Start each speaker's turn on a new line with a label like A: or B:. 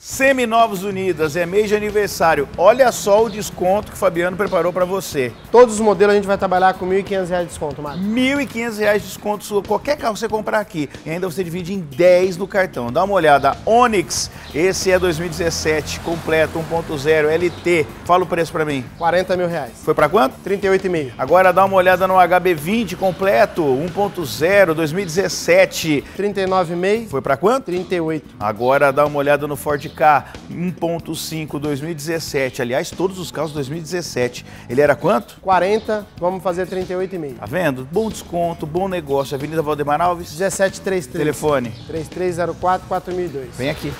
A: Seminovos Unidas, é mês de aniversário. Olha só o desconto que o Fabiano preparou para você.
B: Todos os modelos a gente vai trabalhar com R$ 1.500 de desconto, Mário.
A: R$ 1.500 de desconto sua, qualquer carro que você comprar aqui. E ainda você divide em 10 no cartão. Dá uma olhada. Onix, esse é 2017, completo, 1.0, LT. Fala o preço para mim.
B: 40 mil reais.
A: Foi para quanto?
B: 38,5.
A: Agora dá uma olhada no HB20 completo, 1.0, 2017.
B: 39,5.
A: Foi para quanto?
B: 38.
A: Agora dá uma olhada no Ford Ka 1.5 2017. Aliás, todos os carros 2017. Ele era quanto?
B: 40, vamos fazer 38,5.
A: Tá vendo? Bom desconto, bom negócio. Avenida Valdemar Alves.
B: 1733.
A: Telefone.
B: 3304 4002.
A: Vem aqui.